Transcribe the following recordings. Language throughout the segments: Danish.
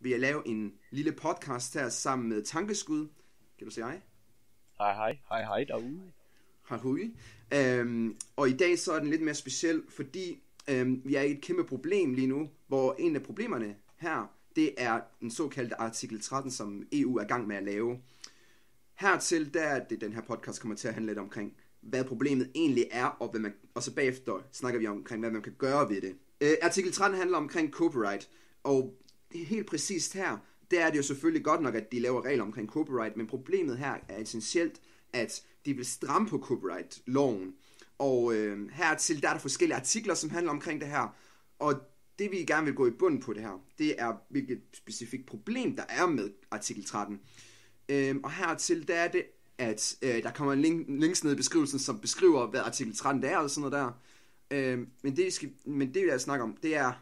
vil jeg lave en lille podcast her sammen med Tankeskud. Kan du sige hej? Hej hej, hej hej derude. Hej øhm, Og i dag så er den lidt mere speciel, fordi øhm, vi er i et kæmpe problem lige nu, hvor en af problemerne her, det er den såkaldte artikel 13, som EU er i gang med at lave. Hertil, der er det, den her podcast kommer til at handle lidt omkring, hvad problemet egentlig er, og, hvad man, og så bagefter snakker vi omkring, hvad man kan gøre ved det. Øh, artikel 13 handler omkring copyright, og helt præcist her, der er det jo selvfølgelig godt nok, at de laver regler omkring copyright, men problemet her er essentielt, at de vil stramme på copyright-loven. Og øh, hertil der er der forskellige artikler, som handler omkring det her, og det vi gerne vil gå i bund på det her, det er hvilket specifikt problem der er med artikel 13. Øh, og hertil der er det, at øh, der kommer en link, links ned i beskrivelsen, som beskriver, hvad artikel 13 er, og sådan noget der. Øh, men, det, vi skal, men det, vi skal snakke om, det er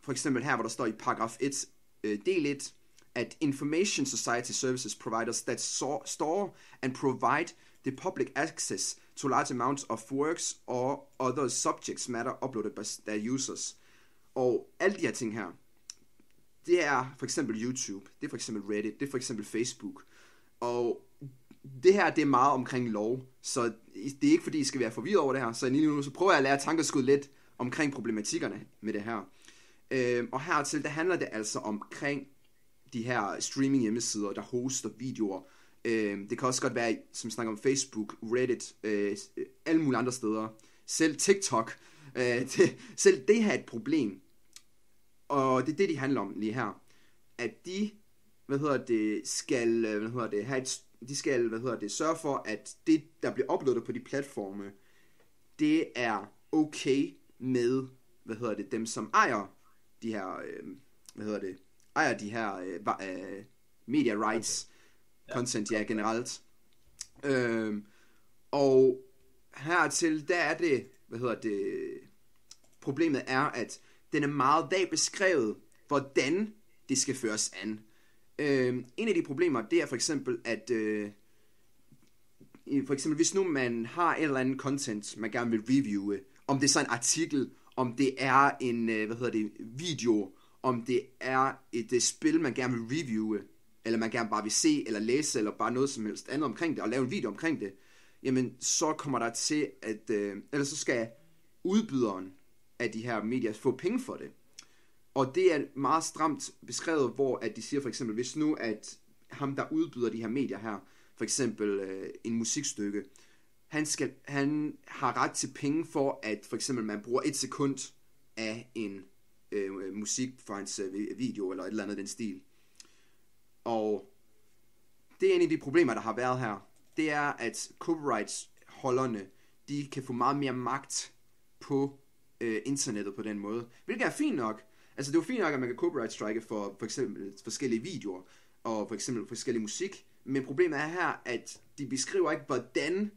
for eksempel her, hvor der står i paragraf 1, øh, del 1, at information society services providers that store and provide the public access to large amounts of works or other subjects matter uploaded by their users. Og alle de her ting her, det er for eksempel YouTube, det er for eksempel Reddit, det er for eksempel Facebook. Og det her, det er meget omkring lov, så det er ikke fordi, I skal være forvirret over det her. Så lige nu, så prøver jeg at lære tankeskud lidt omkring problematikkerne med det her. Øh, og hertil, der handler det altså omkring de her streaming hjemmesider, der hoster videoer. Øh, det kan også godt være, som snakker om Facebook, Reddit, øh, alle mulige andre steder. Selv TikTok. Øh, det, selv det her er et problem. Og det er det, de handler om lige her. At de, hvad hedder det, skal, øh, hvad hedder det, have et, de skal, hvad hedder det, sørge for, at det, der bliver uploadet på de platforme, det er okay med, hvad hedder det, dem som ejer de her, øh, hvad hedder det, ejer de her øh, øh, media rights, okay. content, ja, generelt. Øh, og hertil, der er det, hvad hedder det, problemet er, at den er meget vag beskrevet, hvordan det skal føres an. Øh, en af de problemer, det er for eksempel, at øh, for eksempel, hvis nu man har et eller andet content, man gerne vil reviewe, om det er så en artikel, om det er en, øh, hvad hedder det, video, om det er et, et spil, man gerne vil reviewe, eller man gerne bare vil se, eller læse, eller bare noget som helst andet omkring det, og lave en video omkring det, jamen så kommer der til at, øh, eller så skal udbyderen af de her medier få penge for det. Og det er meget stramt beskrevet, hvor at de siger for eksempel, hvis nu at ham, der udbyder de her medier her, for eksempel øh, en musikstykke, han, skal, han har ret til penge for, at for eksempel man bruger et sekund af en øh, musik fra hans øh, video, eller et eller andet den stil. Og det er en af de problemer, der har været her. Det er, at copyrights-holderne, de kan få meget mere magt på øh, internettet på den måde. Hvilket er fint nok. Altså det er jo fint nok, at man kan copyright strike for for eksempel forskellige videoer, og for eksempel forskellige musik. Men problemet er her, at de beskriver ikke, hvordan,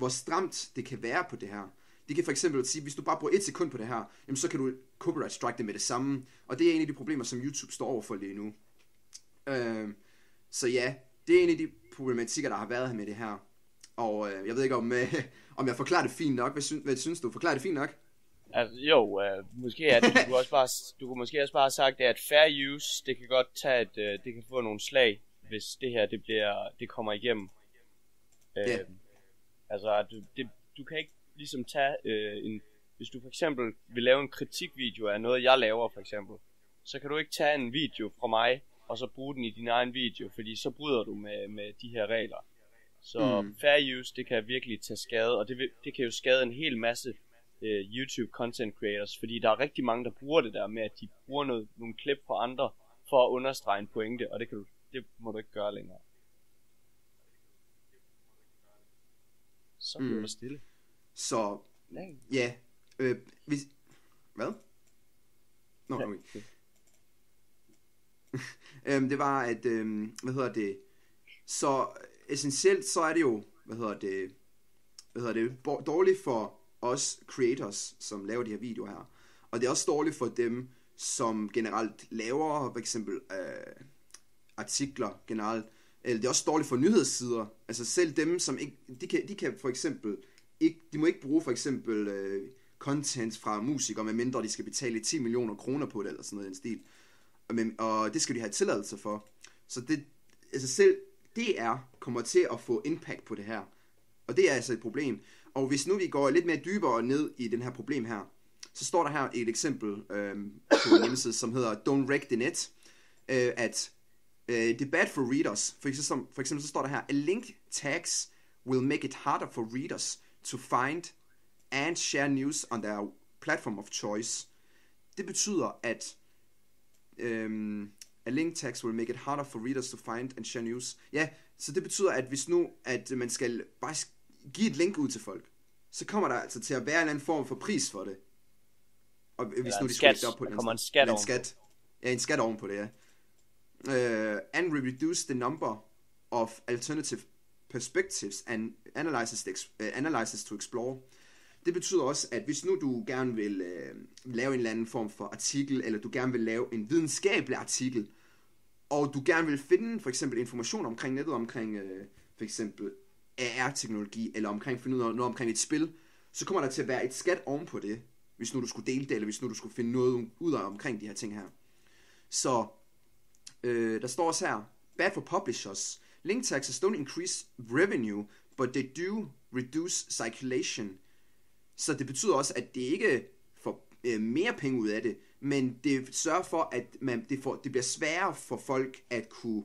hvor stramt det kan være på det her. De kan for eksempel sige, hvis du bare bruger et sekund på det her, jamen så kan du copyright strike det med det samme. Og det er en af de problemer, som YouTube står overfor lige nu. Øh, så ja, det er en af de problematikker, der har været her med det her. Og øh, jeg ved ikke, om, øh, om jeg forklarer det fint nok. Hvad, synes, hvad synes du? Forklarer det fint nok? Altså, jo, øh, måske er det, du kunne, også bare, du kunne måske også bare have sagt, at fair use, det kan godt tage et, øh, det kan få nogle slag, hvis det her, det bliver, det kommer igennem. Øh, yeah. Altså, at du, det, du kan ikke ligesom tage øh, en, hvis du for eksempel vil lave en kritikvideo af noget, jeg laver for eksempel, så kan du ikke tage en video fra mig, og så bruge den i din egen video, fordi så bryder du med, med de her regler. Så mm. fair use, det kan virkelig tage skade, og det, det kan jo skade en hel masse øh, YouTube content creators, fordi der er rigtig mange, der bruger det der med, at de bruger noget, nogle klip fra andre, for at understrege en pointe, og det, kan du, det må du ikke gøre længere. Så bliver mm. du stille. Så, ja, øh, hvis, hvad? Nå, okay. okay. øhm, det var, at, øhm, hvad hedder det, så essentielt så er det jo, hvad hedder det, hvad hedder det, dårligt for os creators, som laver de her videoer her. Og det er også dårligt for dem, som generelt laver for eksempel øh, artikler generelt. Eller det er også dårligt for nyhedssider. Altså selv dem, som ikke, de kan, de kan for eksempel ikke, de må ikke bruge for eksempel øh, content fra musikere, medmindre de skal betale 10 millioner kroner på det, eller sådan noget i den stil. og, men, og det skal de have tilladelse for. Så det, altså selv DR kommer til at få impact på det her. Og det er altså et problem. Og hvis nu vi går lidt mere dybere ned i den her problem her, så står der her et eksempel øh, på en hjemmeside, som hedder Don't Wreck the Net, øh, at øh, det er bad for readers. For eksempel, for eksempel så står der her, a link tags will make it harder for readers to find and share news on their platform of choice. Det betyder, at øhm, a link tags will make it harder for readers to find and share news. Ja, så det betyder, at hvis nu, at man skal bare give et link ud til folk, så kommer der altså til at være en anden form for pris for det. Og hvis nu de skulle op på der kommer en skat en skat. Ja, en skat oven på det, ja. Uh, and we reduce the number of alternative perspectives and analyses, uh, øh, analyses to explore. Det betyder også, at hvis nu du gerne vil uh, lave en eller anden form for artikel, eller du gerne vil lave en videnskabelig artikel, og du gerne vil finde for eksempel information omkring nettet, omkring uh, for eksempel AR-teknologi, eller omkring finde ud af noget omkring et spil, så kommer der til at være et skat oven på det, hvis nu du skulle dele det, eller hvis nu du skulle finde noget ud af omkring de her ting her. Så øh, der står også her, bad for publishers. Link taxes don't increase revenue, but they do reduce circulation. Så det betyder også, at det ikke får øh, mere penge ud af det, men det sørger for, at man, det, får, det bliver sværere for folk at kunne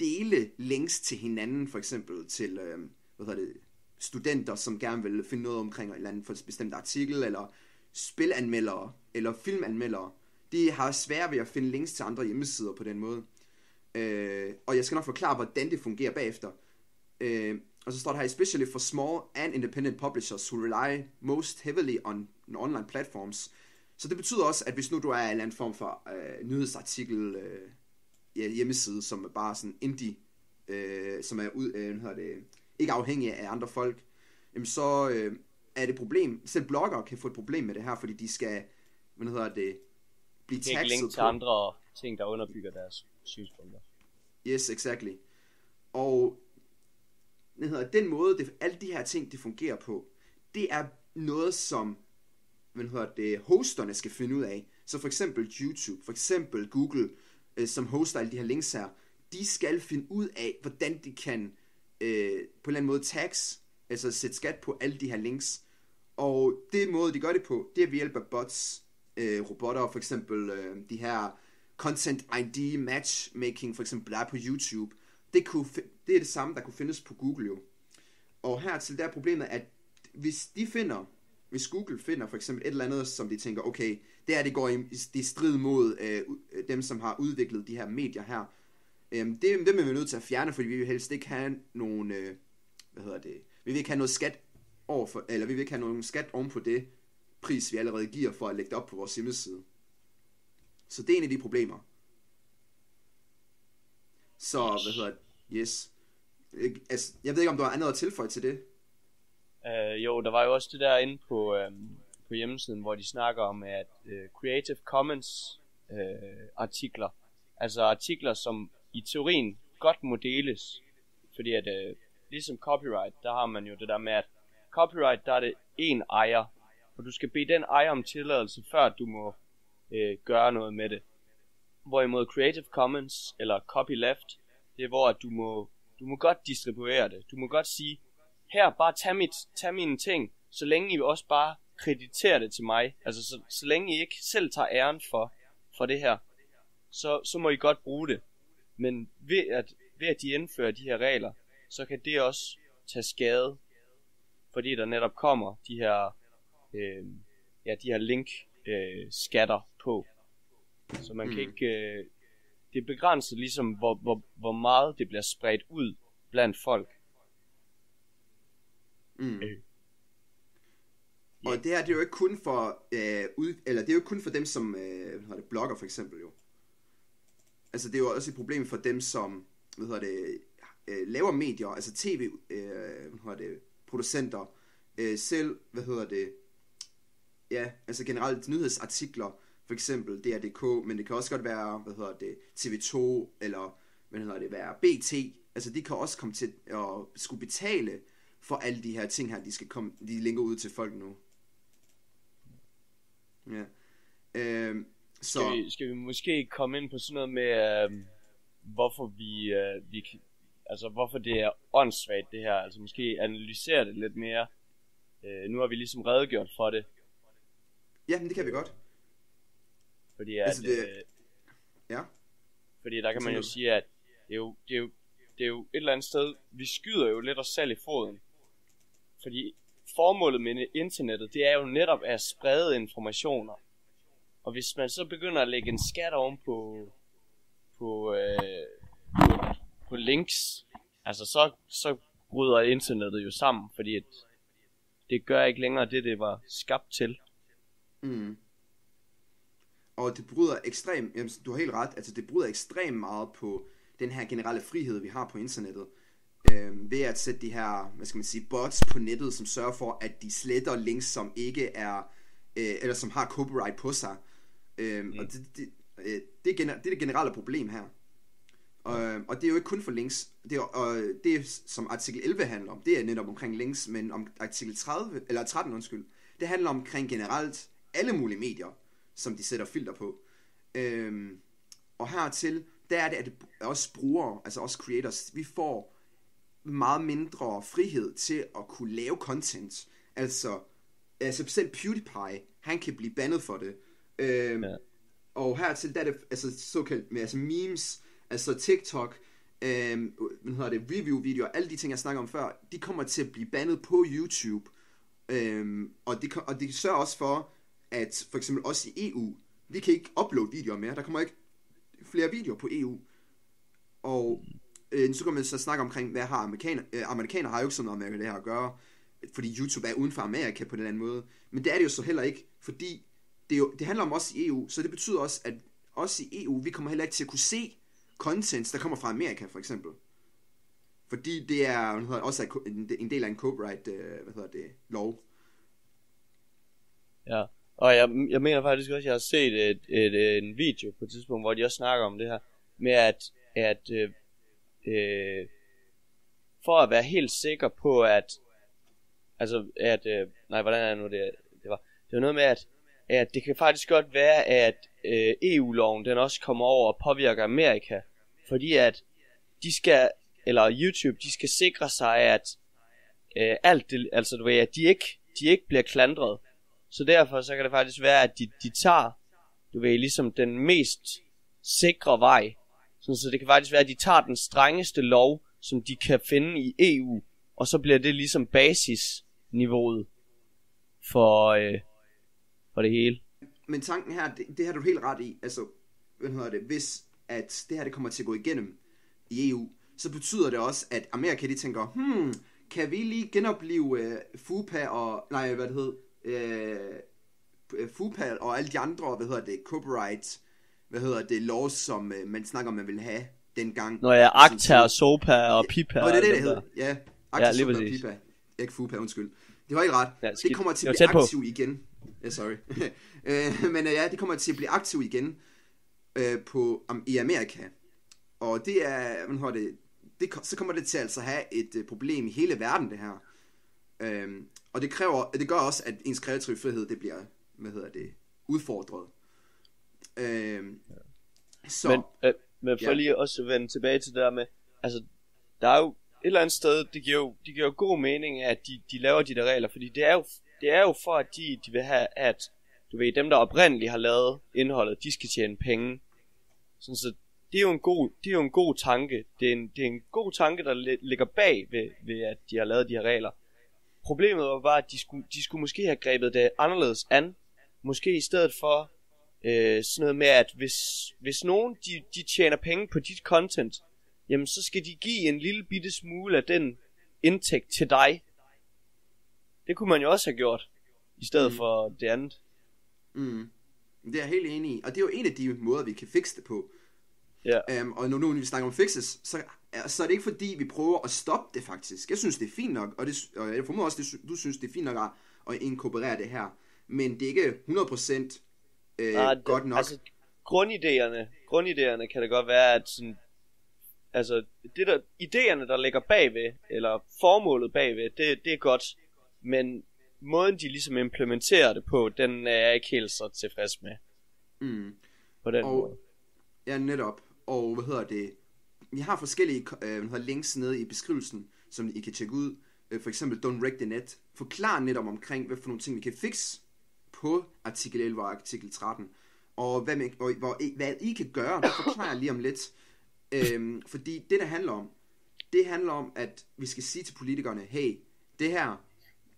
dele links til hinanden, for eksempel til øh, hvad hedder det, studenter, som gerne vil finde noget omkring en eller anden for bestemt artikel, eller spilanmeldere eller filmanmeldere, de har svært ved at finde links til andre hjemmesider på den måde. Øh, og jeg skal nok forklare, hvordan det fungerer bagefter. Øh, og så står der her, especially for small and independent publishers who rely most heavily on online platforms. Så det betyder også, at hvis nu du er en eller anden form for øh, nyhedsartikel øh, ja, hjemmeside, som er bare sådan indie, øh, som er ud, øh, hvad det, ikke afhængig af andre folk, jamen så, øh, er det et problem. Selv bloggere kan få et problem med det her, fordi de skal, hvad hedder det, blive taxet link til på. andre ting, der underbygger deres synspunkter. Yes, exactly. Og hvad hedder, den måde, det, alle de her ting, det fungerer på, det er noget, som hvad hedder det, hosterne skal finde ud af. Så for eksempel YouTube, for eksempel Google, øh, som hoster alle de her links her, de skal finde ud af, hvordan de kan øh, på en eller anden måde tags, altså sætte skat på alle de her links, og det måde, de gør det på, det er ved hjælp af bots, øh, robotter, for eksempel øh, de her content ID matchmaking, for eksempel der er på YouTube. Det, kunne, det er det samme, der kunne findes på Google jo. Og hertil der er problemet, at hvis de finder, hvis Google finder for eksempel et eller andet, som de tænker, okay, det er det går i, det er strid mod øh, dem, som har udviklet de her medier her, øh, det, dem er vi nødt til at fjerne, fordi vi vil helst ikke have nogen, øh, hvad hedder det, vi vil ikke have noget skat over for, eller vi vil ikke have nogen skat oven på det pris, vi allerede giver for at lægge det op på vores hjemmeside. Så det er en af de problemer. Så, hvad hedder det? Yes. Altså, jeg ved ikke, om du har andet at tilføje til det? Uh, jo, der var jo også det der inde på, uh, på hjemmesiden, hvor de snakker om, at uh, Creative Commons uh, artikler, altså artikler, som i teorien godt må deles, fordi at uh, ligesom copyright, der har man jo det der med, at copyright, der er det en ejer, og du skal bede den ejer om tilladelse, før du må øh, gøre noget med det. Hvorimod Creative Commons eller Copyleft, det er hvor at du må, du må godt distribuere det. Du må godt sige, her bare tag, mit, tag mine ting, så længe I også bare krediterer det til mig. Altså så, så længe I ikke selv tager æren for, for det her, så, så må I godt bruge det. Men ved at, ved at de indfører de her regler, så kan det også tage skade fordi der netop kommer de her, øh, ja, de her link øh, skatter på. Så man mm. kan ikke, øh, det er begrænset ligesom, hvor, hvor, hvor meget det bliver spredt ud blandt folk. Mm. Øh. Og det her, det er jo ikke kun for, øh, ud, eller det er jo ikke kun for dem, som øh, hvad det, blogger for eksempel jo. Altså det er jo også et problem for dem, som hvad hedder det, øh, laver medier, altså tv, øh, hvad hedder det, producenter øh, selv, hvad hedder det, ja, altså generelt nyhedsartikler, for eksempel DR.dk, men det kan også godt være, hvad hedder det, TV2, eller hvad hedder det, være BT, altså de kan også komme til at skulle betale for alle de her ting her, de skal komme, de linker ud til folk nu. Ja. Øh, Så... Skal, vi, skal vi måske komme ind på sådan noget med, øh, hvorfor vi, øh, vi altså hvorfor det er åndssvagt det her, altså måske analysere det lidt mere. Øh, nu har vi ligesom redegjort for det. Ja, men det kan vi godt. Fordi at, altså det... øh, ja. Fordi der kan man jo sige, at det er jo, det er jo, det er jo et eller andet sted, vi skyder jo lidt os selv i foden. Fordi formålet med internettet, det er jo netop at sprede informationer. Og hvis man så begynder at lægge en skat oven på, på, øh, på, på links, altså så, så bryder internettet jo sammen, fordi et, det gør ikke længere det, det var skabt til. Mm. Og det bryder ekstremt, jamen, du har helt ret, altså det bryder ekstremt meget på den her generelle frihed, vi har på internettet. Øh, ved at sætte de her, hvad skal man sige, bots på nettet, som sørger for, at de sletter links, som ikke er, øh, eller som har copyright på sig. Øh, mm. Og det, det, øh, det, er gener- det er det generelle problem her. Og, og det er jo ikke kun for links. Det er, og det, som artikel 11 handler om, det er netop omkring links, men om artikel 30, eller 13, undskyld, det handler omkring generelt alle mulige medier, som de sætter filter på. Øhm, og hertil, der er det, at os brugere, altså os creators, vi får meget mindre frihed til at kunne lave content. Altså, altså selv PewDiePie, han kan blive bandet for det. Øhm, ja. Og hertil, der er det altså, såkaldt med altså memes, altså TikTok, øhm, hvad hedder det, review-videoer, alle de ting, jeg snakker om før, de kommer til at blive bandet på YouTube. Øhm, og, det, og det sørger også for, at for eksempel også i EU, vi kan ikke uploade videoer mere. Der kommer ikke flere videoer på EU. Og øh, så kan man så snakke omkring, hvad har amerikaner, øh, amerikaner har jo ikke sådan noget med det her at gøre, fordi YouTube er uden for Amerika på den anden måde. Men det er det jo så heller ikke, fordi det, jo, det handler om os i EU, så det betyder også, at os i EU, vi kommer heller ikke til at kunne se contents, der kommer fra Amerika for eksempel. Fordi det er hvad hedder, også en del af en copyright øh, hvad hedder det, lov. Og jeg, jeg mener faktisk også, at jeg har set et, et, et, en video på et tidspunkt, hvor de også snakker om det her, med at, at øh, øh, for at være helt sikker på, at, altså, at, øh, nej, hvordan er det nu det, det var, det var noget med, at, at det kan faktisk godt være, at øh, EU-loven, den også kommer over og påvirker Amerika, fordi at de skal, eller YouTube, de skal sikre sig, at øh, alt det, altså du ved, at de ikke, de ikke bliver klandret, så derfor så kan det faktisk være, at de, de tager, du ved, ligesom den mest sikre vej. Sådan, så det kan faktisk være, at de tager den strengeste lov, som de kan finde i EU, og så bliver det ligesom basisniveauet for, øh, for det hele. Men tanken her, det, det har du helt ret i. Altså, hvad hedder det, hvis at det her det kommer til at gå igennem i EU, så betyder det også, at Amerika de tænker, hmm, kan vi lige genopleve uh, FUPA og, nej, hvad det hedder, øh, FUPA og alle de andre, hvad hedder det, copyright, hvad hedder det, laws, som øh, man snakker om, man vil have dengang. Når jeg Acta og Sopa og Pipa. Og det er det, det hedder. Ja, Acta, ja, Sopa og Pipa. Ikke FUPA, undskyld. Det var ikke ret. Ja, det kommer til at blive aktiv på. igen. Ja, sorry. øh, men øh, ja, det kommer til at blive aktiv igen øh, på, um, i Amerika. Og det er, man det, det, så kommer det til altså at have et uh, problem i hele verden, det her. Øhm, og det kræver, det gør også, at ens kreative frihed, det bliver, hvad hedder det, udfordret. Øhm, så, men, øh, men for ja. lige også at vende tilbage til det der med, altså, der er jo et eller andet sted, det giver jo, det giver jo god mening, at de, de laver de der regler, fordi det er jo, det er jo for, at de, de vil have, at, du ved, dem der oprindeligt har lavet indholdet, de skal tjene penge. Sådan så, det er jo en god, det er jo en god tanke. Det er en, det er en god tanke, der ligger bag ved, ved, at de har lavet de her regler. Problemet var bare, at de skulle, de skulle måske have grebet det anderledes an. Måske i stedet for øh, sådan noget med, at hvis, hvis nogen de, de tjener penge på dit content, jamen så skal de give en lille bitte smule af den indtægt til dig. Det kunne man jo også have gjort, i stedet mm. for det andet. Mm. Det er jeg helt enig i. Og det er jo en af de måder, vi kan fikse det på. Ja. Um, og nu, nu vi snakker om fixes, så, så er det ikke fordi, vi prøver at stoppe det faktisk. Jeg synes, det er fint nok, og, det, og jeg formoder også, det, du synes, det er fint nok at, at inkorporere det her. Men det er ikke 100% øh, det, godt nok. Altså, grundidéerne, grundidéerne kan det godt være, at sådan, altså, det der, idéerne, der ligger bagved, eller formålet bagved, det, det er godt. Men måden, de ligesom implementerer det på, den er jeg ikke helt så tilfreds med. Mm. på den Og- måde. Ja, netop. Og hvad hedder det? Vi har forskellige øh, hvad hedder, links nede i beskrivelsen, som I kan tjekke ud. Øh, for eksempel Don't Wreck the Net. Forklar netop omkring, hvad for nogle ting vi kan fikse på artikel 11 og artikel 13. Og hvad, man, og, hvor, hvad I kan gøre, det forklarer jeg lige om lidt. Øhm, fordi det, der handler om, det handler om, at vi skal sige til politikerne, hey, det her,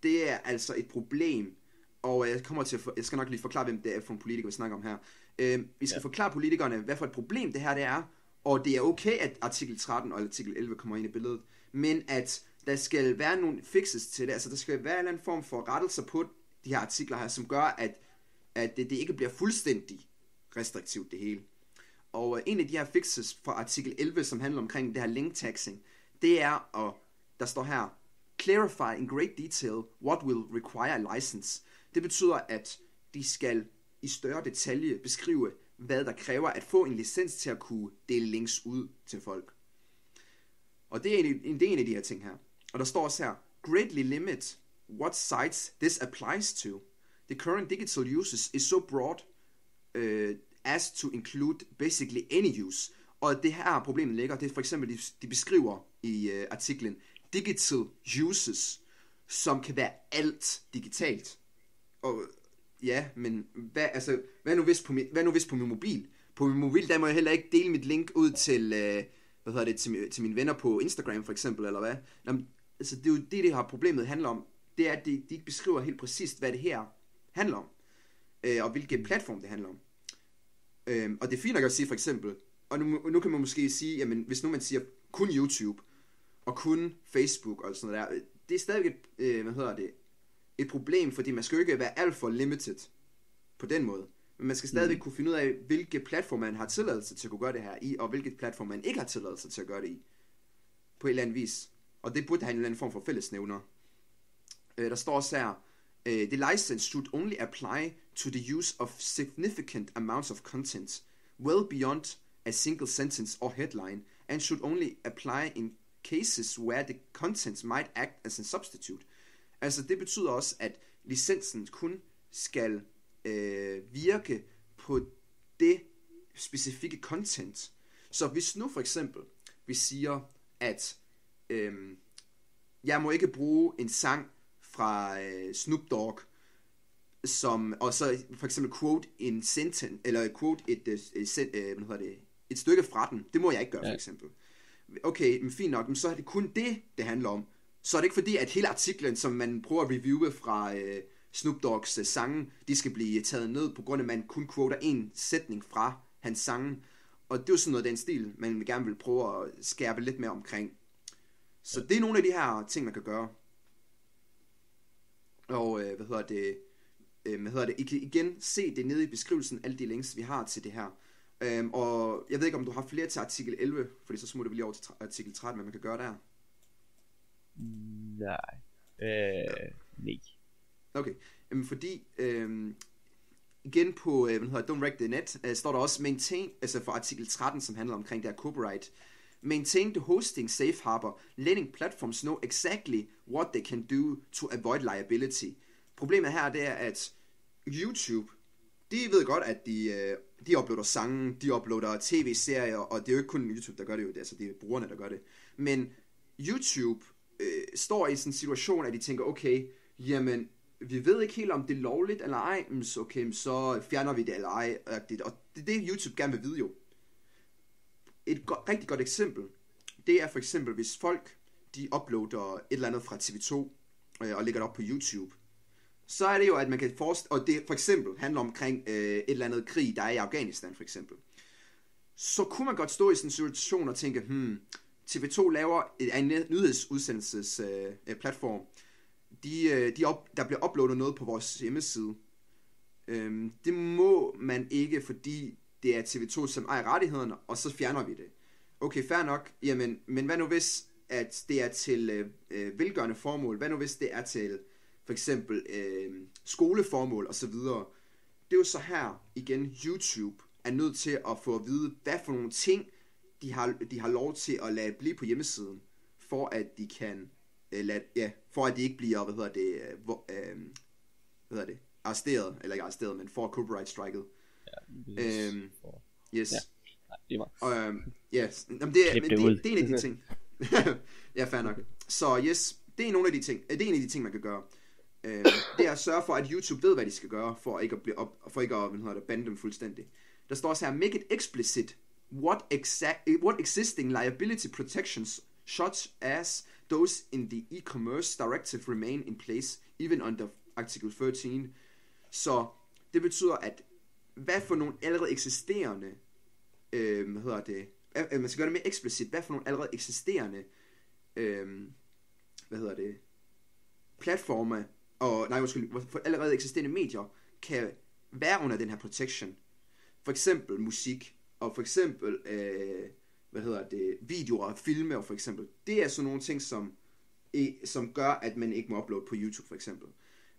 det er altså et problem, og jeg kommer til at, for, jeg skal nok lige forklare, hvem det er for en politiker, vi snakker om her. Øhm, vi skal ja. Ja. forklare politikerne, hvad for et problem det her det er, og det er okay, at artikel 13 og artikel 11 kommer ind i billedet, men at der skal være nogle fixes til det, altså der skal være en eller anden form for rettelser på de her artikler her, som gør, at, at det, det ikke bliver fuldstændig restriktivt det hele. Og øh, en af de her fixes fra artikel 11, som handler omkring det her link taxing, det er, og der står her, clarify in great detail what will require a license. Det betyder, at de skal i større detalje beskrive, hvad der kræver at få en licens til at kunne dele links ud til folk. Og det er en, en, det er en af de her ting her. Og der står også her, greatly limit what sites this applies to. The current digital uses is so broad uh, as to include basically any use. Og det her problemet ligger, det er for eksempel, de, de beskriver i uh, artiklen, digital uses, som kan være alt digitalt. Og ja, men hvad, altså, hvad, nu hvis på min, hvad nu hvis på min mobil? På min mobil, der må jeg heller ikke dele mit link ud til, uh, hvad hedder det, til, til mine venner på Instagram for eksempel, eller hvad? Jamen, altså, det er jo det, det her problemet handler om. Det er, at de, de ikke beskriver helt præcist, hvad det her handler om. Øh, og hvilken platform det handler om. Øhm, og det er fint nok at sige for eksempel, og nu, nu kan man måske sige, jamen hvis nu man siger kun YouTube, og kun Facebook og sådan noget der, det er stadigvæk et, øh, hvad hedder det, et problem, fordi man skal jo ikke være alt for limited på den måde. Men man skal stadigvæk mm. kunne finde ud af, hvilke platform man har tilladelse til at kunne gøre det her i, og hvilke platform man ikke har tilladelse til at gøre det i. På en eller anden vis. Og det burde have en eller anden form for fællesnævner. Øh, der står også her, øh, the license should only apply to the use of significant amounts of content, well beyond a single sentence or headline, and should only apply in cases where the content might act as a substitute. Altså det betyder også, at licensen kun skal øh, virke på det specifikke content. Så hvis nu for eksempel vi siger, at øhm, jeg må ikke bruge en sang fra øh, Snoop Dogg, som, og så for eksempel quote en sentence, eller quote et, øh, et, sen- øh, hvad hedder det, et stykke fra den. Det må jeg ikke gøre, for eksempel. Okay, men fint nok, men så er det kun det, det handler om. Så er det ikke fordi, at hele artiklen, som man prøver at reviewe fra øh, Snoop Dogg's øh, sange, de skal blive øh, taget ned, på grund af, at man kun quoter en sætning fra hans sange. Og det er jo sådan noget af den stil, man gerne vil prøve at skærpe lidt mere omkring. Så det er nogle af de her ting, man kan gøre. Og øh, hvad hedder det? Øh, hvad hedder det? I kan igen se det nede i beskrivelsen, alle de links, vi har til det her. Øhm, og jeg ved ikke, om du har flere til artikel 11, fordi så smutter vi lige over til tra- artikel 13, hvad man kan gøre der. Nej. Øh, nej. Okay, Jamen, fordi øh, igen på, øh, hvad hedder, Don't Wreck the Net, øh, står der også maintain, altså for artikel 13, som handler omkring det her copyright. Maintain the hosting safe harbor, letting platforms know exactly what they can do to avoid liability. Problemet her det er, at YouTube, de ved godt, at de, øh, de uploader sange, de uploader tv-serier, og det er jo ikke kun YouTube, der gør det jo, det er, altså det er brugerne, der gør det. Men YouTube øh, står i sådan en situation, at de tænker, okay, jamen, vi ved ikke helt, om det er lovligt eller ej, men så, okay, så fjerner vi det eller ej. Og det er det, YouTube gerne vil vide jo. Et go- rigtig godt eksempel, det er for eksempel, hvis folk, de uploader et eller andet fra TV2, øh, og lægger det op på YouTube, så er det jo, at man kan forestille, og det for eksempel handler omkring øh, et eller andet krig, der er i Afghanistan for eksempel. Så kunne man godt stå i sådan en situation og tænke, hmm, TV2 laver en nyhedsudsendelsesplatform. Øh, øh, platform. de, øh, de op, der bliver uploadet noget på vores hjemmeside. Øhm, det må man ikke, fordi det er TV2, som ejer rettighederne, og så fjerner vi det. Okay, fair nok. Jamen, men hvad nu hvis, at det er til øh, øh velgørende formål? Hvad nu hvis det er til for eksempel øh, skoleformål osv.? Det er jo så her, igen, YouTube er nødt til at få at vide, hvad for nogle ting, de har, de har lov til at lade blive på hjemmesiden, for at de kan, øh, lade, ja, for at de ikke bliver, hvad hedder det, øh, hvor, øh, hvad hedder det, arresteret, eller ikke arresteret, men får copyright striket. Ja, Øhm, for- Yes. Ja. Nej, det var. Og, øhm, yes. Jamen, det, er, men det det, er en af de ting. ja, fair nok. Så yes, det er nogle af de ting, det er en af de ting, man kan gøre. Øh, det er at sørge for, at YouTube ved, hvad de skal gøre, for ikke at, blive op, for ikke at hvad hedder det, bande dem fuldstændig. Der står også her, make it explicit what, exact, what existing liability protections such as those in the e-commerce directive remain in place, even under article 13. Så det betyder, at hvad for nogle allerede eksisterende, øh, hvad hedder det, øh, øh, man skal gøre det mere eksplicit, hvad for nogle allerede eksisterende, øh, hvad hedder det, platforme, og nej, undskyld, for allerede eksisterende medier, kan være under den her protection. For eksempel musik, og for eksempel, øh, hvad hedder det, videoer og filme, og for eksempel. Det er sådan nogle ting, som, som gør, at man ikke må uploade på YouTube, for eksempel.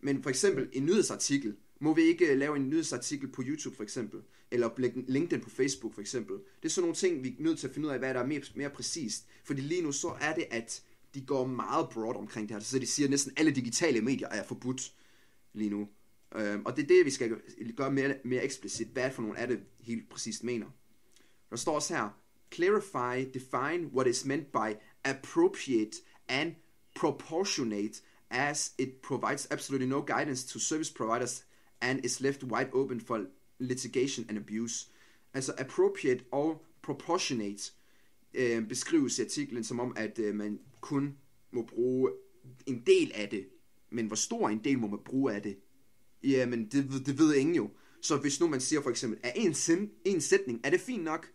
Men for eksempel en nyhedsartikel, må vi ikke øh, lave en nyhedsartikel på YouTube for eksempel, eller linke den på Facebook for eksempel. Det er sådan nogle ting, vi er nødt til at finde ud af, hvad der er mere, mere præcist. Fordi lige nu så er det, at de går meget broad omkring det her. Så de siger, at næsten alle digitale medier er forbudt lige nu. Øhm, og det er det, vi skal gøre mere, mere eksplicit. Hvad for nogle af det helt præcist mener. Der står også her, clarify, define what is meant by appropriate and proportionate as it provides absolutely no guidance to service providers and is left wide open for litigation and abuse. Altså appropriate og proportionate øh, beskrives i artiklen som om, at øh, man kun må bruge en del af det. Men hvor stor en del må man bruge af det? Jamen, det, det ved ingen jo. Så hvis nu man siger for eksempel, er en, en sætning, er det fint nok?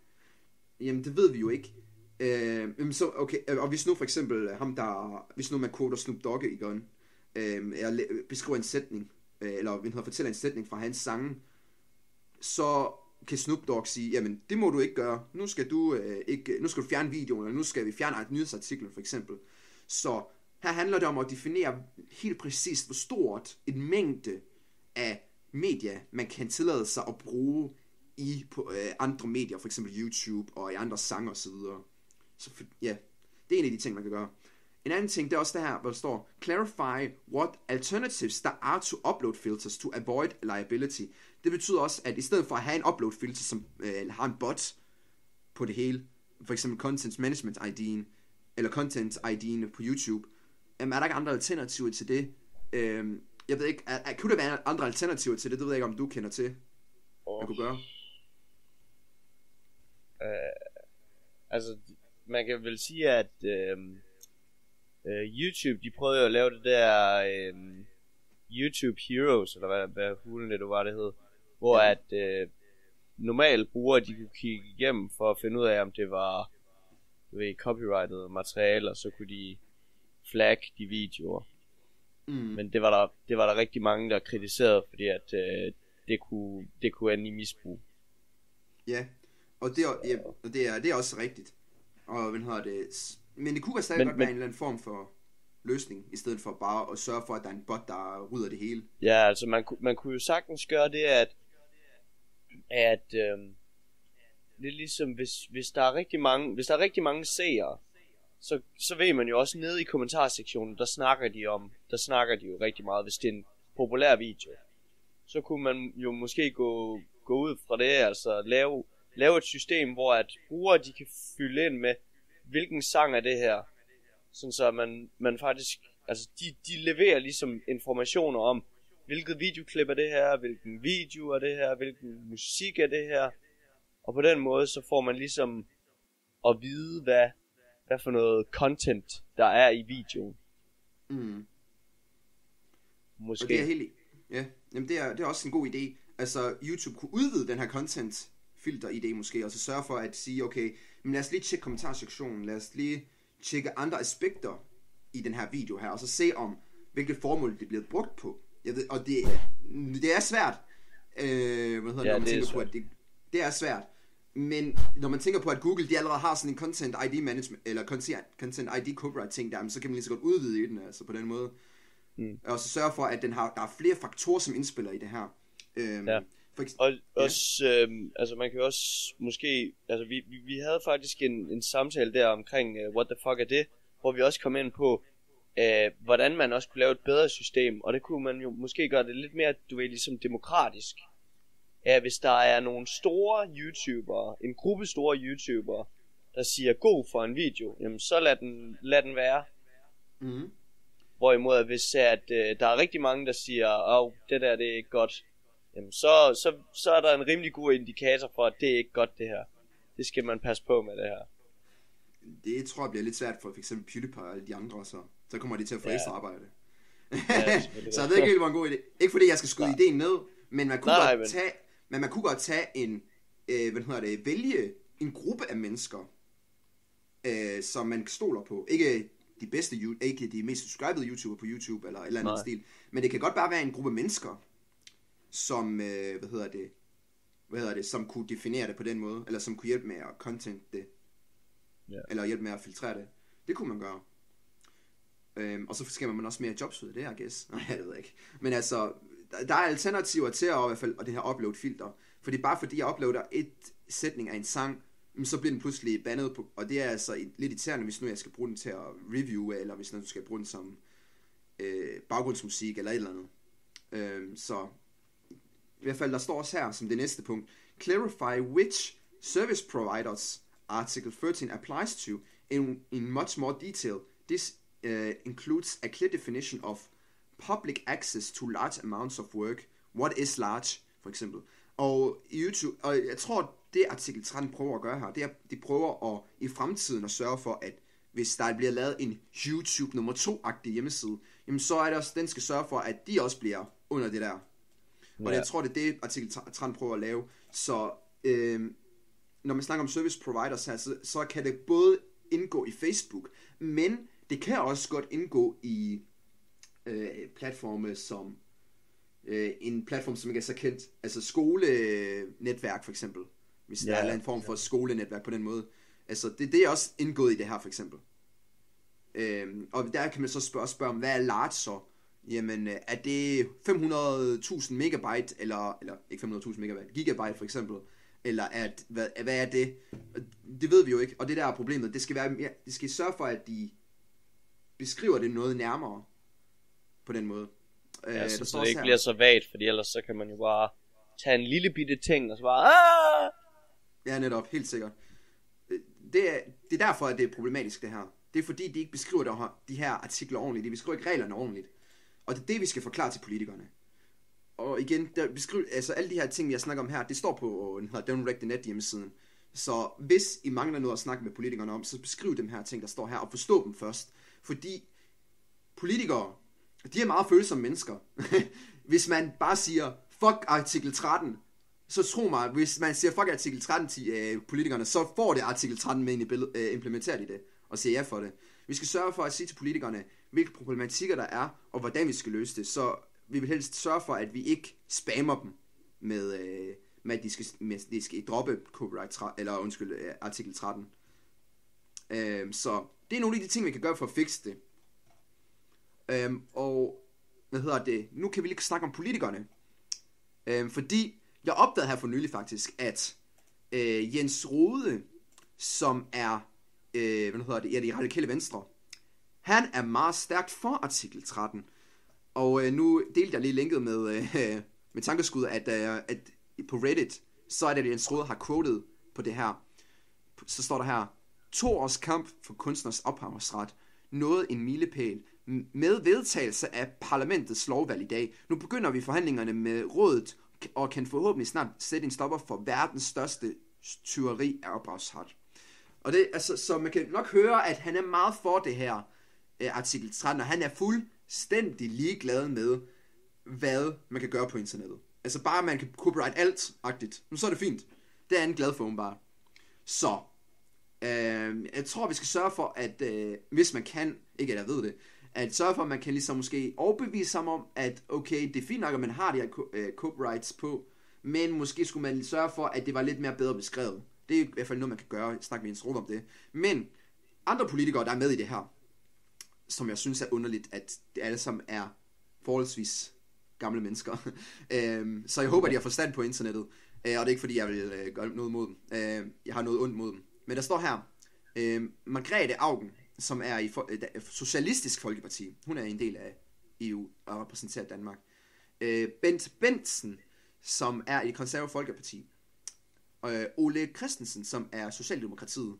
Jamen, det ved vi jo ikke. Øh, så, okay, øh, og hvis nu for eksempel øh, ham der, hvis nu man quoter Snoop Dogg i gun, øhm, øh, eller beskriver en sætning, øh, eller vi fortæller en sætning fra hans sange, så kan Snoop Dogg sige, jamen det må du ikke gøre. Nu skal du øh, ikke, nu skal du fjerne videoen, eller nu skal vi fjerne et nyhedsartikel for eksempel. Så her handler det om at definere helt præcist, hvor stort en mængde af media, man kan tillade sig at bruge i på, øh, andre medier, for eksempel YouTube og i andre sange osv. Så, så for, ja, det er en af de ting, man kan gøre. En anden ting, det er også det her, hvor der står, clarify what alternatives there are to upload filters to avoid liability. Det betyder også, at i stedet for at have en upload filter, som øh, har en bot på det hele, for eksempel Content Management ID'en, eller Content ID'en på YouTube, jamen, er der ikke andre alternativer til det? Øhm, jeg ved ikke, er, er, kunne der være andre alternativer til det? Det ved jeg ikke, om du kender til, man kunne gøre. Øh, altså, man kan vel sige, at øh, øh, YouTube, de prøvede jo at lave det der øh, YouTube Heroes, eller hvad, hvad hulen det var, det hed, hvor Ja. at øh, normale brugere, de kunne kigge igennem for at finde ud af, om det var du ved, copyrighted materiale, og så kunne de flag de videoer. Mm. Men det var der, det var der rigtig mange, der kritiserede, fordi at øh, det kunne, det kunne ende i misbrug. Ja, og det er, ja, og det er, det er også rigtigt. Og hvad hedder det? Men det kunne stadig Men- godt men- være en eller anden form for løsning, i stedet for bare at sørge for, at der er en bot, der rydder det hele. Ja, altså man, man kunne jo sagtens gøre det, at, at øhm, det er ligesom, hvis, hvis, der er rigtig mange, hvis der er rigtig mange seere, så, så ved man jo også nede i kommentarsektionen, der snakker de om, der snakker de jo rigtig meget, hvis det er en populær video. Så kunne man jo måske gå, gå ud fra det, altså lave, lave et system, hvor at brugere de kan fylde ind med, hvilken sang er det her, sådan så man, man faktisk, altså de, de leverer ligesom informationer om, hvilket videoklip er det her, hvilken video er det her, hvilken musik er det her. Og på den måde, så får man ligesom at vide, hvad, hvad for noget content, der er i videoen. Mm. Måske. Og det er helt... Ja, jamen det er, det er også en god idé. Altså, YouTube kunne udvide den her content filter idé måske, og så sørge for at sige, okay, men lad os lige tjekke kommentarsektionen, lad os lige tjekke andre aspekter i den her video her, og så se om, hvilket formål det er blevet brugt på. Jeg ved, og det, det er svært, øh, hvad hedder Ja, det, når man det er tænker på, at det, det er svært. Men når man tænker på, at Google de allerede har sådan en content ID management, eller content, content ID copyright ting der, så kan man lige så godt udvide i den, altså på den måde. Mm. Og så sørge for, at den har, der er flere faktorer, som indspiller i det her. Øhm, Ja. For Og Ja. også, øhm, altså man kan jo også måske, altså vi, vi, vi havde faktisk en, en samtale der omkring, uh, what the fuck er det, hvor vi også kom ind på, uh, hvordan man også kunne lave et bedre system, og det kunne man jo måske gøre det lidt mere, du ved, ligesom demokratisk. er, hvis der er nogle store YouTubere, en gruppe store YouTubere, der siger god for en video, jamen så lad den, lad den være. Mm. Hvorimod, hvis at, øh, der er rigtig mange, der siger, åh, oh, det der det er ikke godt, jamen så, så, så er der en rimelig god indikator for, at det er ikke godt det her. Det skal man passe på med det her. Det tror jeg bliver lidt svært for f.eks. PewDiePie og alle de andre, så, så kommer de til at få Ja. ekstra arbejde. Ja, så jeg ved ikke helt, hvor en god idé. Ikke fordi jeg skal skyde Nej. ideen ned, men man kunne Nej, godt men- tage, men man kunne godt tage en, øh, hvad hedder det, vælge en gruppe af mennesker, øh, som man stoler på. Ikke de bedste, ikke de mest subscribede YouTuber på YouTube eller et eller andet Nej. stil, men det kan godt bare være en gruppe mennesker, som, øh, hvad hedder det, hvad hedder det, som kunne definere det på den måde, eller som kunne hjælpe med at content det, Ja. eller hjælpe med at filtrere det. Det kunne man gøre. Øhm, og så skaber man også mere jobs ud af det, I guess. Nej, jeg ved ikke. Men altså, der, der er alternativer til at, i hvert fald, og det her upload filter. Fordi bare fordi jeg uploader et sætning af en sang, mm, så bliver den pludselig bandet på, og det er altså lidt irriterende, hvis nu jeg skal bruge den til at reviewe, eller hvis nu du skal bruge den som øh, baggrundsmusik, eller et eller andet. Øhm, så i hvert fald, der står også her som det næste punkt, clarify which service providers Article 13 applies to in, in much more detail. This uh, includes a clear definition of public access to large amounts of work. What is large, for eksempel. Og YouTube, og jeg tror, det artikel 13 prøver at gøre her, det er, de prøver at i fremtiden at sørge for, at hvis der bliver lavet en YouTube nummer 2-agtig hjemmeside, jamen så er det også, den skal sørge for, at de også bliver under det der. Og Ja. jeg tror, det er det, artikel 13 prøver at lave. Så øhm, når man snakker om service providers her, så, så kan det både indgå i Facebook, men det kan også godt indgå i øh, platforme som øh, en platform, som ikke er så kendt, altså skolenetværk for eksempel, hvis ja, der er en form for skolenetværk på den måde. Altså det, det er også indgået i det her for eksempel. Øhm, og der kan man så spørge, spørge om, hvad er large så? Jamen, øh, er det 500.000 megabyte, eller, eller ikke 500.000 megabyte, gigabyte for eksempel, eller at, hvad, hvad er det? Det ved vi jo ikke, og det der er problemet, det skal, være mere, det skal sørge for, at de beskriver det noget nærmere på den måde. Øh, Ja, der så, så det ikke her- bliver så vagt, fordi ellers så kan man jo bare tage en lille bitte ting, og så bare, ah! Ja, netop, helt sikkert. Øh, Det er, det er derfor, at det er problematisk, det her. Det er fordi, de ikke beskriver det her, de her artikler ordentligt. De beskriver ikke reglerne ordentligt. Og det er det, vi skal forklare til politikerne. Og igen, der beskriv, altså alle de her ting, vi har snakket om her, det står på øh, den hedder Don't Wreck the Net hjemmesiden. Så hvis I mangler noget at snakke med politikerne om, så beskriv dem her ting, der står her, og forstå dem først. Fordi politikere, de er meget følsomme mennesker. hvis man bare siger, fuck artikel 13, så tro mig, hvis man siger fuck artikel 13 til øh, politikerne, så får det artikel 13 med ind i billedet, øh, implementeret i det, og siger ja for det. Vi skal sørge for at sige til politikerne, hvilke problematikker der er, og hvordan vi skal løse det. Så vi vil helst sørge for, at vi ikke spammer dem med, øh, med at de skal, med, de skal droppe copyright, eller undskyld, øh, artikel 13. Øh, så det er nogle af de ting, vi kan gøre for at fikse det. Øh, og hvad hedder det? Nu kan vi lige snakke om politikerne. Øh, fordi jeg opdagede her for nylig faktisk, at øh, Jens Rode, som er, øh, hvad hedder det, ja, det radikale venstre, han er meget stærkt for artikel 13. Og øh, nu delte jeg lige linket med, øh, med tankeskud, at, øh, at på Reddit, så er det, at Jens Rode har quoted på det her. Så står der her, to års kamp for kunstners ophavsret nåede en milepæl med vedtagelse af parlamentets lovvalg i dag. Nu begynder vi forhandlingerne med rådet og kan forhåbentlig snart sætte en stopper for verdens største tyveri af ophavsret. Og det, altså, så man kan nok høre, at han er meget for det her øh, artikel 13, og han er fuldstændig ligeglad med, hvad man kan gøre på internettet. Altså bare man kan copyright alt-agtigt. Men så er det fint. Det er han glad for, bare. Så, øh, jeg tror, vi skal sørge for, at øh, hvis man kan, ikke at jeg ved det, at sørge for, at man kan ligesom måske overbevise ham om, at okay, det er fint nok, at man har de her co- øh, copyrights på, men måske skulle man sørge for, at det var lidt mere bedre beskrevet. Det er i hvert fald noget, man kan gøre. Snakke med Jens Roth om det. Men andre politikere, der er med i det her, som jeg synes er underligt, at det alle sammen er forholdsvis gamle mennesker. øhm, så jeg håber, de har forstand på internettet. Øh, og det er ikke, fordi jeg vil øh, gøre noget mod dem. Øh, jeg har noget ondt mod dem. Men der står her, øh, Margrethe Augen, som er i for, øh, Socialistisk Folkeparti. Hun er en del af EU og repræsenterer Danmark. Øh, Bent Bensen, som er i det konservative folkeparti. Øh, Ole Christensen, som er Socialdemokratiet.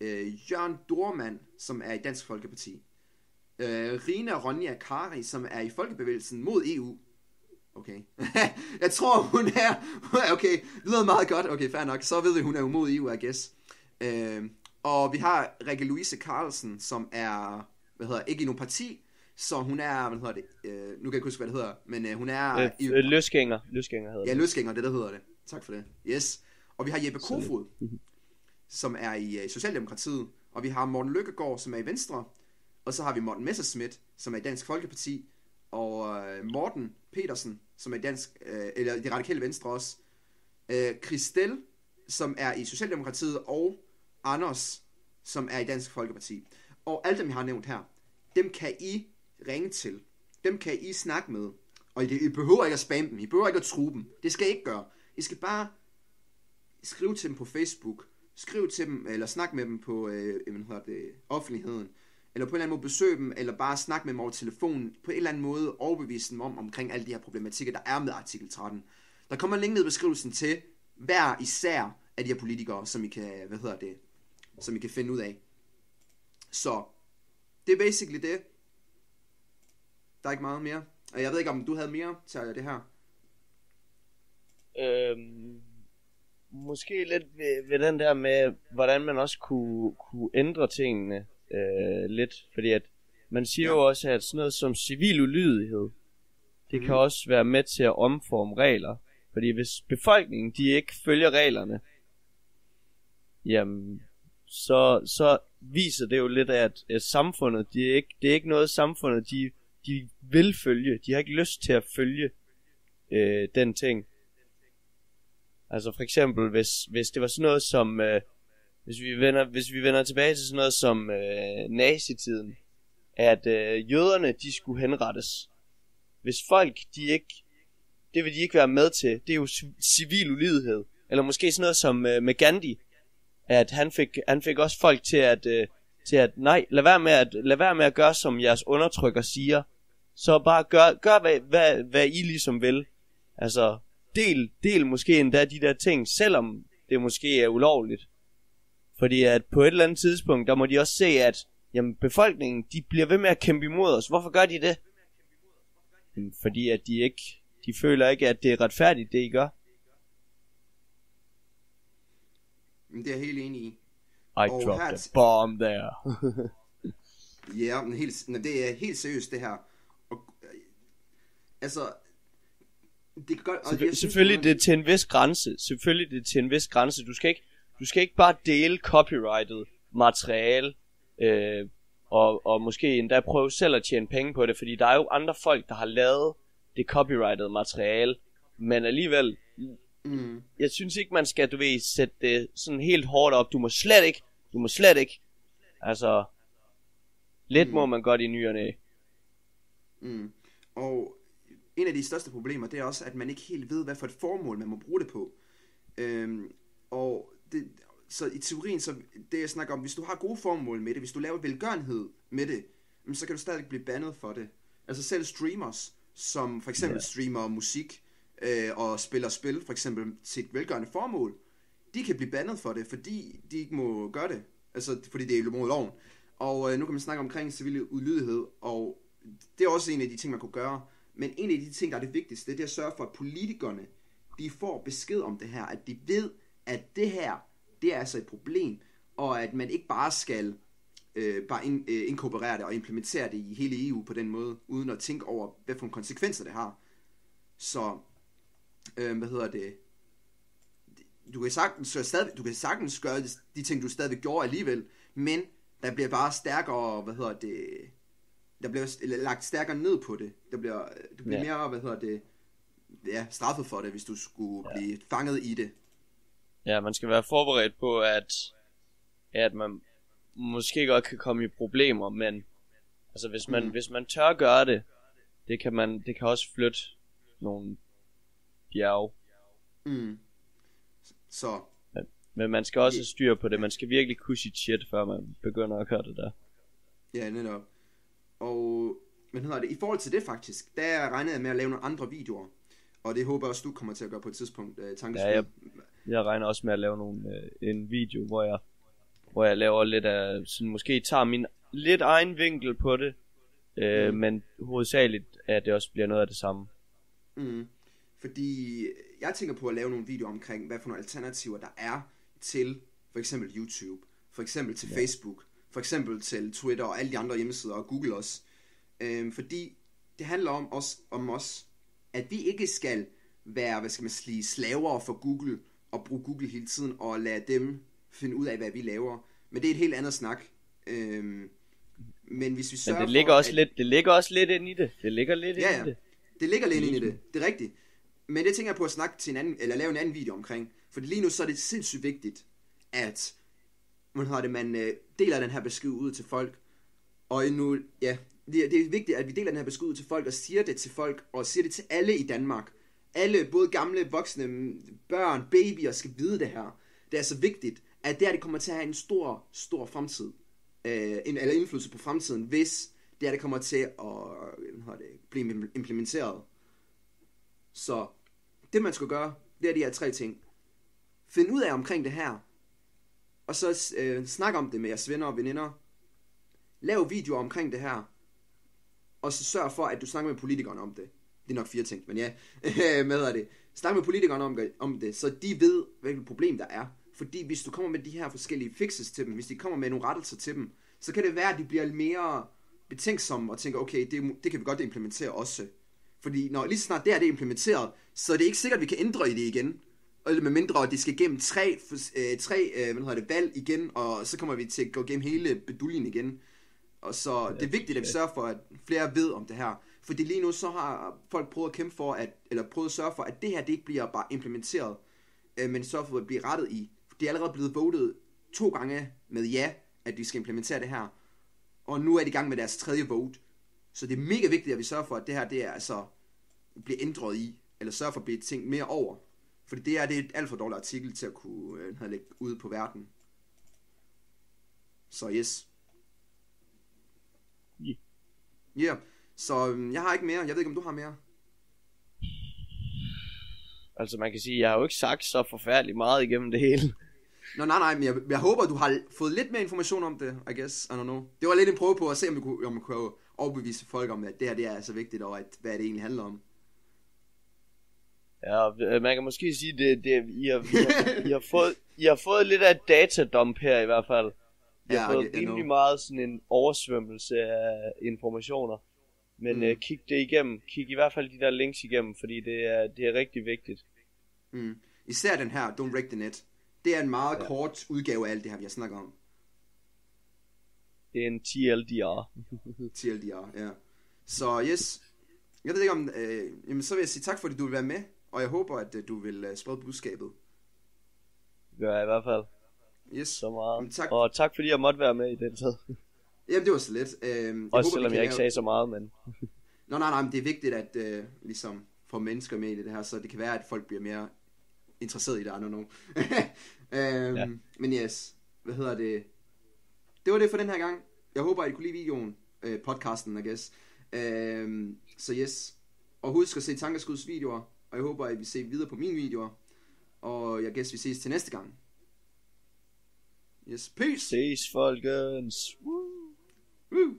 Øh, Jørgen Dormand, som er i Dansk Folkeparti. Øh, Rina Ronja Kari, som er i Folkebevægelsen mod EU. Okay. jeg tror, hun er... Okay, det lyder meget godt. Okay, fair nok. Så ved vi, hun er imod EU, I guess. Øh, og vi har Rikke Louise Carlsen, som er... Hvad hedder ikke i nogen parti, så hun er, hvad hedder det, øh, nu kan jeg ikke huske, hvad det hedder, men øh, hun er... Øh, i, øh, løsgænger, løsgænger hedder ja, det. løsgænger, det der hedder det. Tak for det. Yes. Og vi har Jeppe Kofod, som er i øh, Socialdemokratiet, og vi har Morten Lykkegaard, som er i Venstre, og så har vi Morten Messerschmidt, som er i Dansk Folkeparti, og øh, Morten Petersen, som er i Dansk, øh, eller det radikale Venstre også, øh, Christel, som er i Socialdemokratiet, og Anders, som er i Dansk Folkeparti. Og alle dem, jeg har nævnt her, dem kan I ringe til. Dem kan I snakke med. Og I, I behøver ikke at spamme dem. I behøver ikke at true dem. Det skal I ikke gøre. I skal bare skriv til dem på Facebook. Skriv til dem, eller snak med dem på øh, øh, hvad hedder det, offentligheden. Eller på en eller anden måde besøg dem, eller bare snak med dem over telefonen. På en eller anden måde overbevise dem om, omkring alle de her problematikker, der er med artikel 13. Der kommer en link ned i beskrivelsen til hver især af de her politikere, som I kan, hvad hedder det, som I kan finde ud af. Så, det er basically det. Der er ikke meget mere. Og jeg ved ikke, om du havde mere til det her. Øhm, måske lidt ved, ved den der med, hvordan man også kunne, kunne ændre tingene øh, lidt. Fordi at man siger ja. jo også, at sådan noget som civil ulydighed, det mm. kan også være med til at omforme regler. Fordi hvis befolkningen, de ikke følger reglerne, jamen, så, så viser det jo lidt at, at samfundet, det er, ikke, det er ikke noget samfundet, de, de vil følge. De har ikke lyst til at følge øh, den ting. Altså for eksempel, hvis, hvis det var sådan noget som, øh, hvis, vi vender, hvis vi vender tilbage til sådan noget som øh, nazitiden, at øh, jøderne, de skulle henrettes. Hvis folk, de ikke, det vil de ikke være med til, det er jo civil ulydighed. Eller måske sådan noget som øh, med Gandhi, at han fik, han fik også folk til at, øh, til at, nej, lad være, med at, lad være med at gøre, som jeres undertrykker siger. Så bare gør, gør hvad, hvad, hvad I ligesom vil. Altså, del, del måske endda de der ting, selvom det måske er ulovligt. Fordi at på et eller andet tidspunkt, der må de også se, at jamen, befolkningen, de bliver ved med at kæmpe imod os. Hvorfor gør de det? Fordi at de ikke, de føler ikke, at det er retfærdigt, det I gør. Det er jeg helt enig i. I og dropped her... a bomb there. ja, men helt, det er helt seriøst det her. Og, øh, altså, det kan godt, Selvfø- synes, selvfølgelig det er til en vis grænse. Selvfølgelig det er til en vis grænse. Du skal ikke, du skal ikke bare dele copyrighted materiale, øh, og, og måske endda prøve selv at tjene penge på det, fordi der er jo andre folk, der har lavet det copyrighted materiale, men alligevel, mm. jeg synes ikke, man skal, du ved, sætte det sådan helt hårdt op. Du må slet ikke, du må slet ikke, altså, lidt mm. må man godt i nyerne. Mm. Og en af de største problemer, det er også, at man ikke helt ved, hvad for et formål man må bruge det på. Øhm, og det, så i teorien, så det jeg snakker om, hvis du har gode formål med det, hvis du laver velgørenhed med det, så kan du stadig blive bandet for det. Altså selv streamers, som for eksempel yeah. streamer musik øh, og spiller spil, for eksempel til et velgørende formål, de kan blive bandet for det, fordi de ikke må gøre det. Altså, fordi det er imod loven. Og øh, nu kan man snakke omkring civil udlydighed, og det er også en af de ting, man kunne gøre. Men en af de ting, der er det vigtigste, det er at sørge for, at politikerne, de får besked om det her, at de ved, at det her, det er altså et problem, og at man ikke bare skal øh, bare in, øh, inkorporere det og implementere det i hele EU på den måde, uden at tænke over, hvad for konsekvenser det har. Så, øh, hvad hedder det, du kan sagtens, stadig, du kan sagtens gøre de ting, du stadig gjorde alligevel, men der bliver bare stærkere, hvad hedder det, der bliver lagt stærkere ned på det. Der bliver, du bliver ja. mere, hvad hedder det, ja, straffet for det, hvis du skulle ja. blive fanget i det. Ja, man skal være forberedt på, at, at man måske godt kan komme i problemer, men altså hvis man, mm. hvis man tør gøre det, det kan man, det kan også flytte nogle bjerge. Mm. Så. Men, men man skal også styre på det. Man skal virkelig kunne sit shit, før man begynder at gøre det der. Ja, netop. Og, men hedder det, i forhold til det faktisk, der regnede jeg med at lave nogle andre videoer. Og det håber jeg også, du kommer til at gøre på et tidspunkt, øh, Ja, jeg, jeg regner også med at lave nogle, øh, en video, hvor jeg, hvor jeg laver lidt af, sådan måske tager min lidt egen vinkel på det, øh, mm. men hovedsageligt at det også bliver noget af det samme. Mm. Fordi jeg tænker på at lave nogle videoer omkring, hvad for nogle alternativer der er til for eksempel YouTube, for eksempel til ja. Facebook, for eksempel til Twitter og alle de andre hjemmesider og Google også. Øhm, fordi det handler om os, om os, at vi ikke skal være, hvad skal man sige, slaver for Google og bruge Google hele tiden og lade dem finde ud af, hvad vi laver. Men det er et helt andet snak. Øhm, men hvis vi sørger men det ligger for, også at... lidt, det ligger også lidt ind i det. Det ligger lidt ja, ind i det. Det ligger lidt ind i det. Det er rigtigt. Men det tænker jeg på at snakke til en anden, eller lave en anden video omkring. For lige nu så er det sindssygt vigtigt, at man, har det, man øh, deler den her besked ud til folk. Og nu, ja, det, det er vigtigt, at vi deler den her besked ud til folk og siger det til folk, og siger det til alle i Danmark. Alle, både gamle, voksne, børn, babyer skal vide det her. Det er så vigtigt, at det her det kommer til at have en stor, stor fremtid. Øh, en, eller indflydelse på fremtiden, hvis det her det kommer til at øh, det, blive implementeret. Så det man skal gøre, det er de her tre ting. Find ud af omkring det her, og så øh, snak om det med jeres venner og veninder. Lav videoer omkring det her, og så sørg for, at du snakker med politikerne om det. Det er nok fire ting, men ja, med det. Snak med politikerne om, om det, så de ved, hvilket problem der er. Fordi hvis du kommer med de her forskellige fixes til dem, hvis de kommer med nogle rettelser til dem, så kan det være, at de bliver mere betænksomme og tænker, okay, det, det kan vi godt implementere også. Fordi når lige snart det er det implementeret, så er det ikke sikkert, at vi kan ændre i det igen. Eller med mindre, at det skal gennem tre, øh, tre øh, hvad hedder det, valg igen, og så kommer vi til at gå gennem hele beduljen igen. Og så det er vigtigt, at vi sørger for, at flere ved om det her. Fordi lige nu så har folk prøvet at kæmpe for, at, eller prøvet at sørge for, at det her det ikke bliver bare implementeret, øh, men sørge for at blive rettet i. Det er allerede blevet votet to gange med ja, at vi skal implementere det her. Og nu er de i gang med deres tredje vote. Så det er mega vigtigt, at vi sørger for, at det her det er altså bliver ændret i, eller sørger for at blive tænkt mere over. Fordi det er, det er et alt for dårligt artikel til at kunne øh, have lægge ud på verden. Så yes. Ja. Yeah. yeah. Så øh, jeg har ikke mere. Jeg ved ikke, om du har mere. Altså man kan sige, jeg har jo ikke sagt så forfærdeligt meget igennem det hele. Nå, nej, nej, men jeg, jeg håber, du har fået lidt mere information om det, I guess. I don't know. Det var lidt en prøve på at se, om du kunne, om du kunne overbevise folk om, at det her det er så vigtigt, og at, hvad det egentlig handler om. Ja, øh, man kan måske sige, det, det I, har, I, har, I, har fået, I har fået lidt af et datadump her i hvert fald. I har ja, fået okay, rimelig meget sådan en oversvømmelse af informationer. Men mm. uh, kig det igennem. Kig i hvert fald de der links igennem, fordi det er, det er rigtig vigtigt. Mm. Især den her, Don't Wreck the Net. Det er en meget ja. kort udgave af alt det her, vi har snakket om. Det er en TLDR. TLDR, ja. Så yes, jeg ved ikke om, øh, jamen så vil jeg sige tak, fordi du vil være med, og jeg håber, at øh, du vil øh, sprede budskabet. Det gør jeg i hvert fald. Yes. Så meget. Jamen, tak. Og tak fordi jeg måtte være med i den tid. Jamen det var så let. Øh, jeg Også håber, selvom jeg ikke lave... sagde så meget, men... Nå nej, nej, men det er vigtigt at øh, ligesom få mennesker med i det her, så det kan være, at folk bliver mere interesseret i det, I don't know. øhm, ja. Men yes, hvad hedder det? Det var det for den her gang. Jeg håber, at I kunne lide videoen, øh, podcasten, I guess. Øhm, så yes. Og husk at se Tankeskuds videoer, og jeg håber, at I vil se videre på mine videoer. Og jeg gætter, vi ses til næste gang. Yes, peace! Ses, folkens! Woo! Woo!